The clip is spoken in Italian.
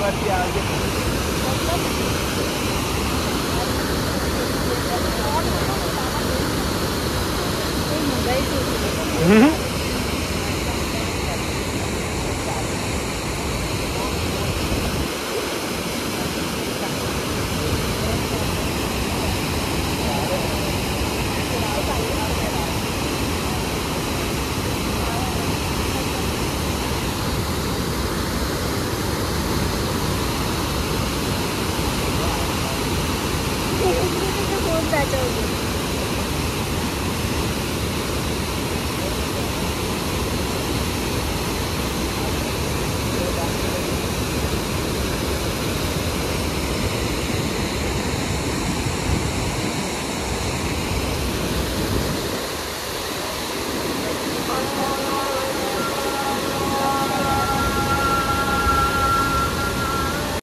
बाकी 在这里